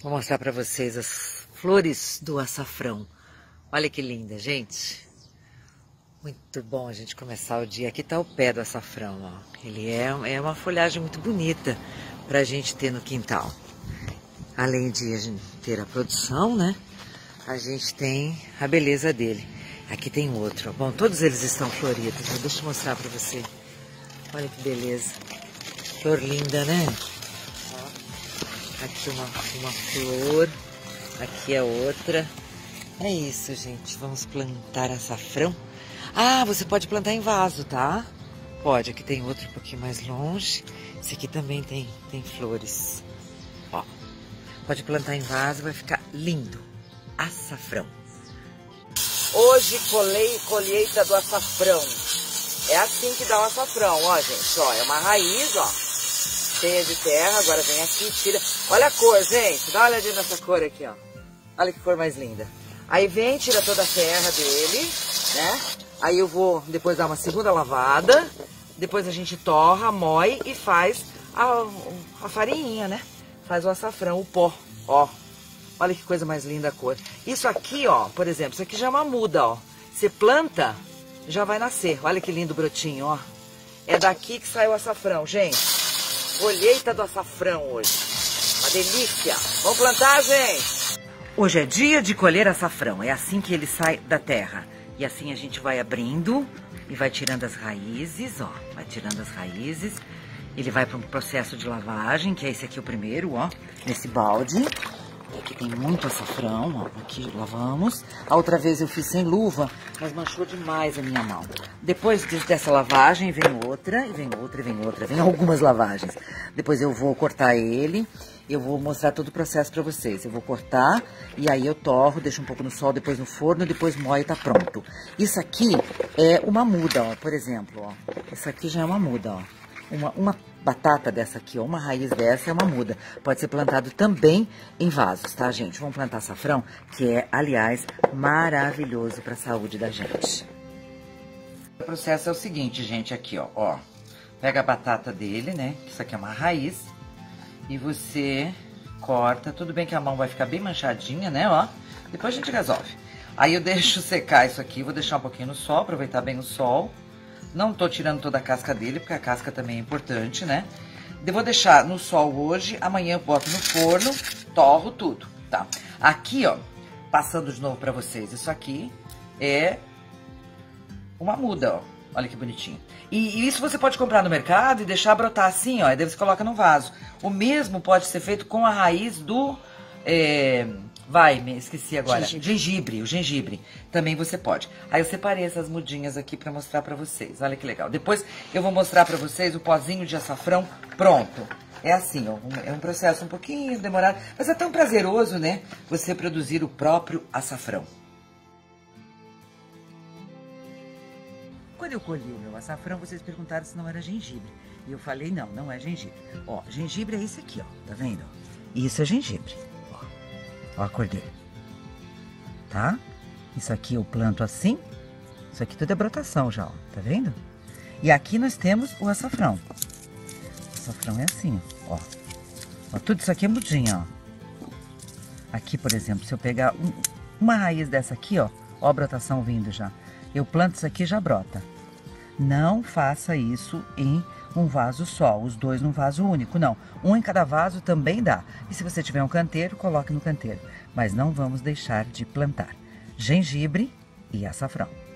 Vou mostrar para vocês as flores do açafrão. Olha que linda, gente. Muito bom a gente começar o dia. Aqui está o pé do açafrão, ó. Ele é, é uma folhagem muito bonita para a gente ter no quintal. Além de a gente ter a produção, né? A gente tem a beleza dele. Aqui tem outro. Bom, todos eles estão floridos. Deixa eu mostrar para você. Olha que beleza. Flor linda, né? Aqui uma, uma flor, aqui é outra. É isso, gente. Vamos plantar açafrão. Ah, você pode plantar em vaso, tá? Pode. Aqui tem outro um pouquinho mais longe. Esse aqui também tem, tem flores. Ó. Pode plantar em vaso, vai ficar lindo. Açafrão. Hoje colhei colheita do açafrão. É assim que dá o açafrão, ó, gente. Ó, é uma raiz, ó cheia de terra, agora vem aqui tira. Olha a cor, gente, dá uma olhadinha nessa cor aqui, ó. Olha que cor mais linda. Aí vem, tira toda a terra dele, né? Aí eu vou depois dar uma segunda lavada, depois a gente torra, moe e faz a, a farinha, né? Faz o açafrão, o pó, ó. Olha que coisa mais linda a cor. Isso aqui, ó, por exemplo, isso aqui já é uma muda, ó. Você planta, já vai nascer. Olha que lindo brotinho, ó. É daqui que sai o açafrão, gente. Colheita do açafrão hoje. Uma delícia. Vamos plantar, gente? Hoje é dia de colher açafrão. É assim que ele sai da terra. E assim a gente vai abrindo e vai tirando as raízes, ó. Vai tirando as raízes. Ele vai para um processo de lavagem, que é esse aqui o primeiro, ó. Nesse balde. Aqui tem muito açafrão, ó. Aqui lavamos. A outra vez eu fiz sem luva, mas manchou demais a minha mão. Depois dessa lavagem vem outra, e vem outra, e vem outra. Vem algumas lavagens. Depois eu vou cortar ele. Eu vou mostrar todo o processo para vocês. Eu vou cortar e aí eu torro, deixo um pouco no sol, depois no forno, depois moe e tá pronto. Isso aqui é uma muda, ó, por exemplo, ó. Isso aqui já é uma muda, ó. Uma, uma batata dessa aqui, ou uma raiz dessa é uma muda. Pode ser plantado também em vasos, tá, gente? Vamos plantar safrão, que é, aliás, maravilhoso para a saúde da gente. O processo é o seguinte, gente, aqui, ó, ó. Pega a batata dele, né? Isso aqui é uma raiz. E você corta. Tudo bem que a mão vai ficar bem manchadinha, né, ó. Depois a gente resolve. Aí eu deixo secar isso aqui, vou deixar um pouquinho no sol, aproveitar bem o sol. Não tô tirando toda a casca dele, porque a casca também é importante, né? Eu vou deixar no sol hoje, amanhã eu boto no forno, torro tudo, tá? Aqui, ó, passando de novo pra vocês, isso aqui é uma muda, ó. Olha que bonitinho. E, e, isso você pode comprar no mercado e deixar brotar assim, ó. E daí você coloca no vaso. O mesmo pode ser feito com a raiz do... É, Vai, me esqueci agora. Gengibre. gengibre. o gengibre. Também você pode. Aí eu separei essas mudinhas aqui para mostrar para vocês. Olha que legal. Depois eu vou mostrar para vocês o pozinho de açafrão pronto. É assim, ó, é um processo um pouquinho demorado, mas é tão prazeroso, né? Você produzir o próprio açafrão. Quando eu colhi o meu açafrão, vocês perguntaram se não era gengibre. E eu falei, não, não é gengibre. Ó, gengibre é esse aqui, ó, tá vendo? Isso é gengibre. Ó a cor dele. Tá? Isso aqui eu planto assim. Isso aqui tudo é brotação já, ó. Tá vendo? E aqui nós temos o açafrão. O açafrão é assim, ó. ó tudo isso aqui é mudinha, ó. Aqui, por exemplo, se eu pegar um, uma raiz dessa aqui, ó. Ó a brotação vindo já. Eu planto isso aqui já brota. Não faça isso em um vaso só, os dois num vaso único, não. Um em cada vaso também dá. E se você tiver um canteiro, coloque no canteiro. Mas não vamos deixar de plantar gengibre e açafrão.